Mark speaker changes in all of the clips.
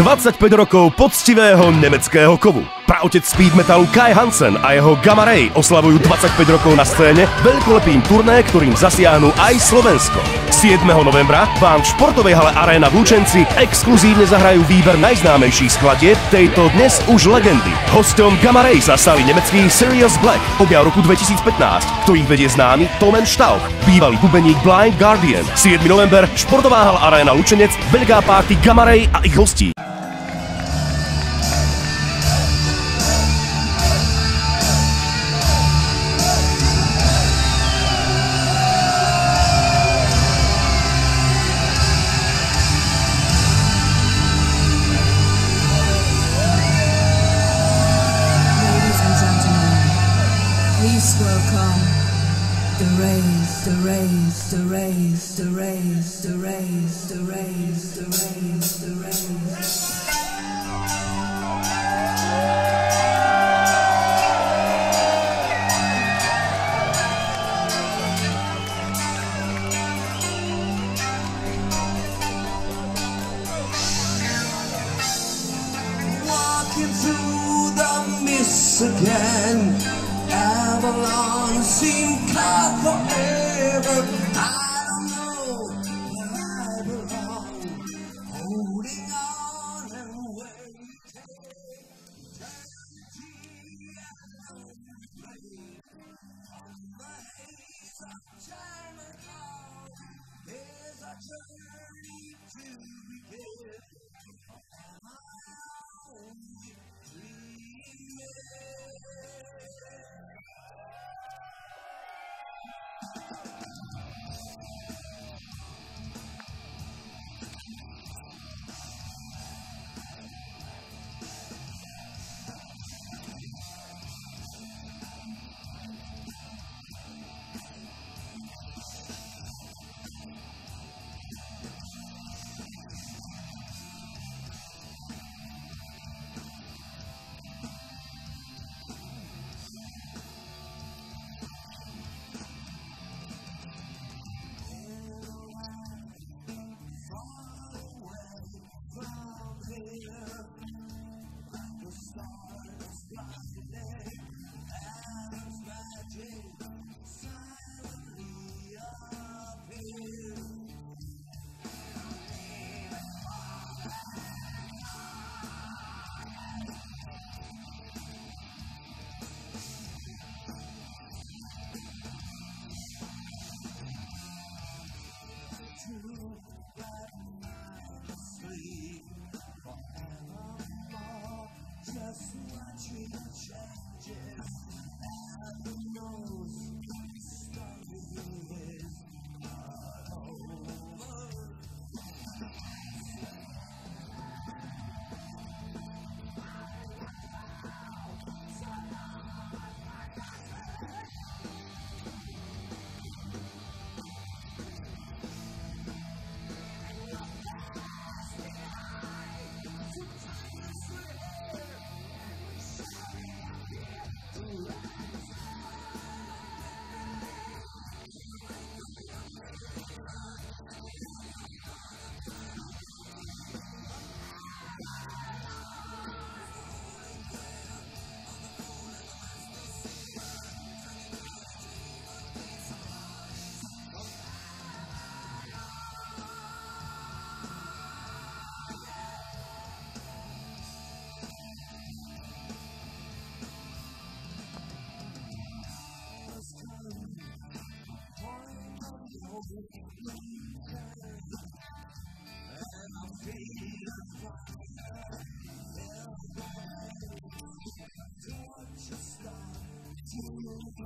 Speaker 1: 25 rokov poctivého nemeckého kovu. Praotec speed metalu Kai Hansen a jeho Gamma Ray oslavujú 25 rokov na scéne veľkolepým turné, ktorým zasiahnu aj Slovensko. 7. novembra vám v športovej hale Arena v Lučenci exkluzívne zahrajú výber najznámejších skladieb tejto dnes už legendy. Hostom Gamma Ray sa stali nemecký Sirius Black, objav roku 2015, ktorých vedie známy Tomen Stauch, bývalý bubeník Blind Guardian. 7. november, športová hala Arena Lučenec, veľká párty Gamma Ray a ich hostí.
Speaker 2: raise, to raise, to raise, to raise, to raise, to raise, to raise.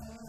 Speaker 2: fly.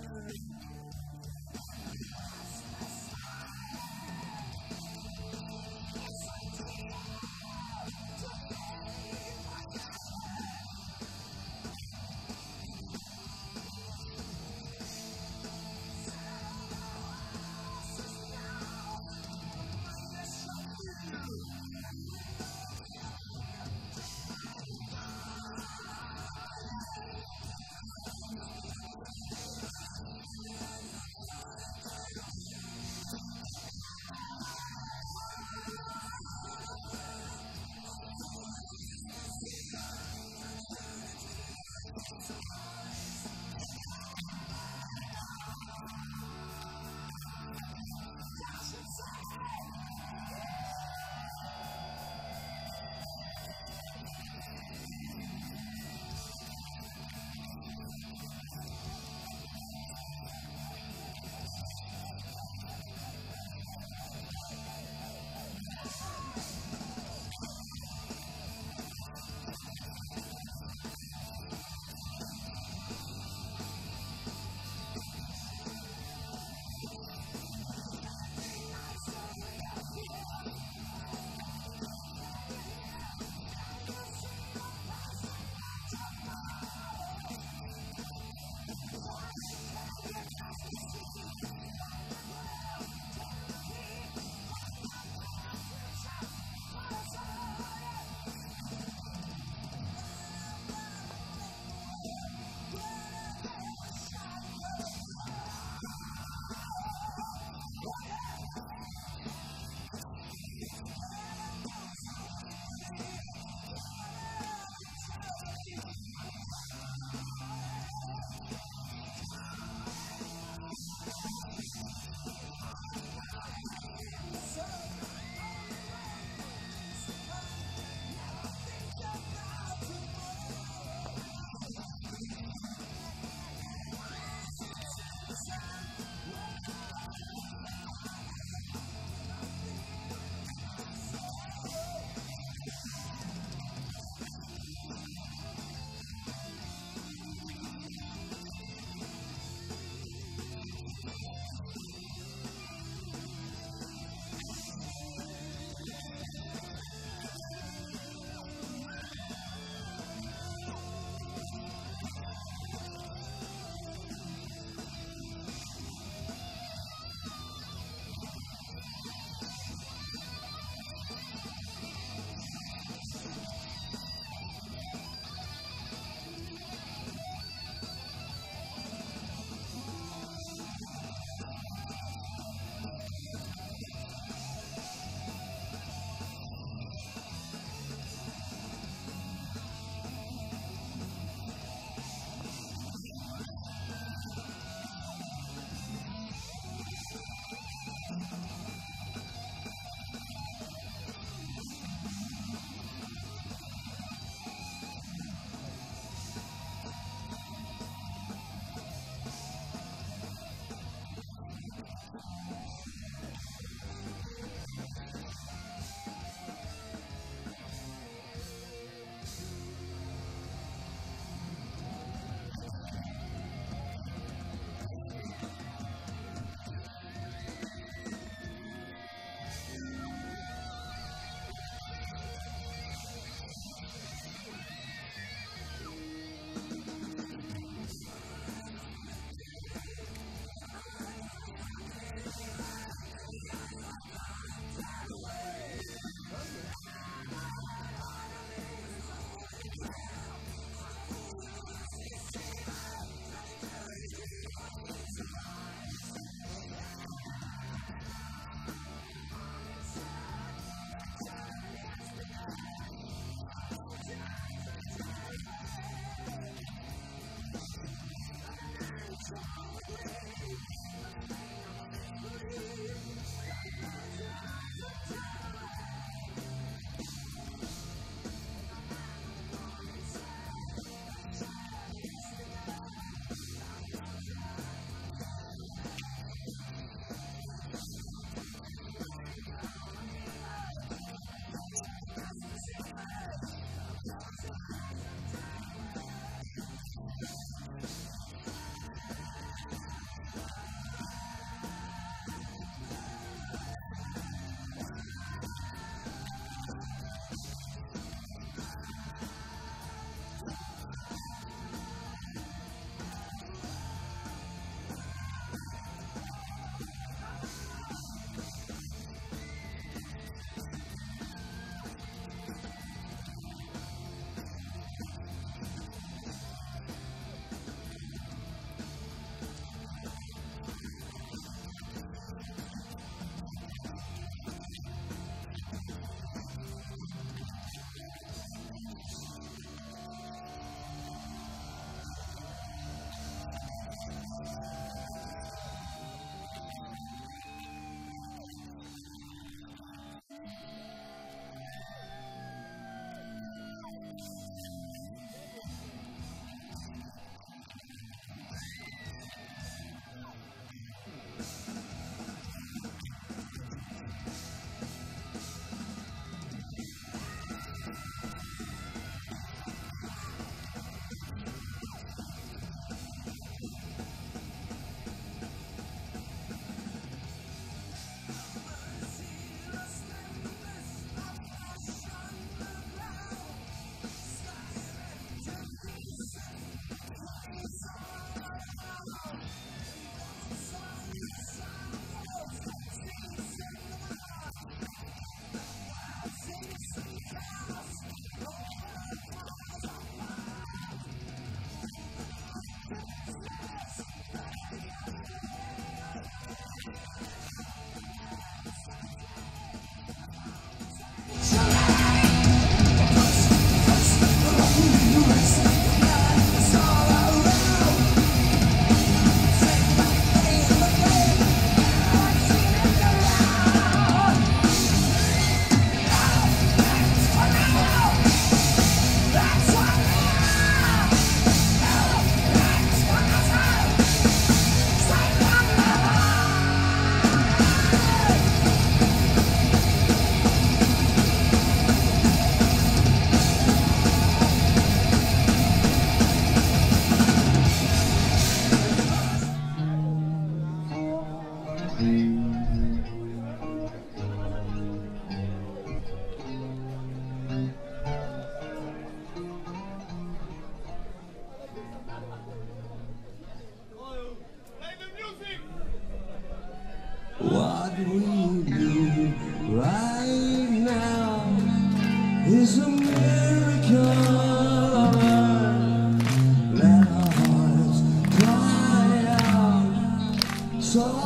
Speaker 2: 있어?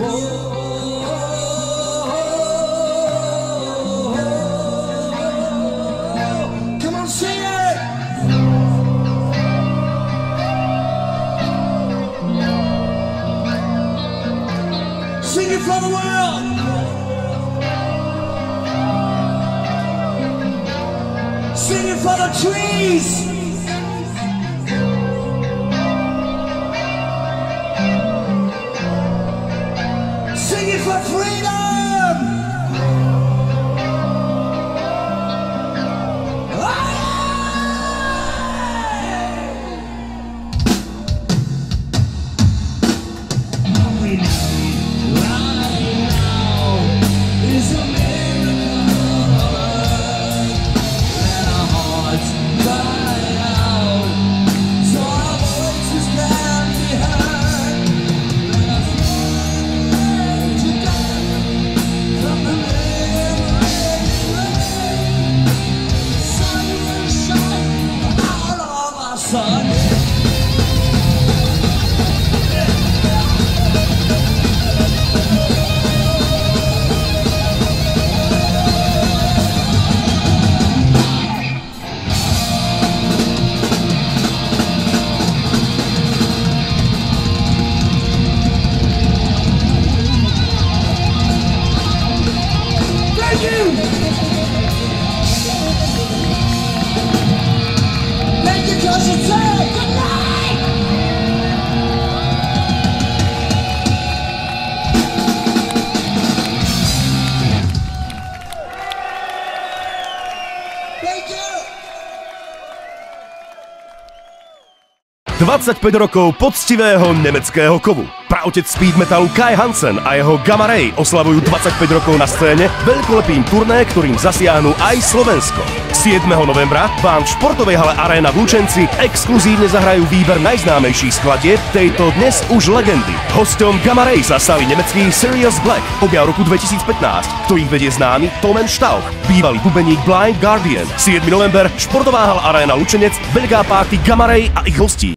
Speaker 2: Whoa.
Speaker 1: 25 rokov poctivého nemeckého kovu. Praotec speed metalu Kai Hansen a jeho Gamma Ray oslavujú 25 rokov na scéne veľkolepým turné, ktorým zasiahnu aj Slovensko. 7. novembra vám v športovej hale Arena v Lučenci exkluzívne zahrajú výber najznámejších skladieb tejto dnes už legendy. Hostom Gamma Ray sa stali nemecký Sirius Black, objav roku 2015, ktorých vedie známy Tomen Stauch, bývalý bubeník Blind Guardian. 7. november, športová hala Arena Lučenec, veľká párty Gamma Ray a ich hostí.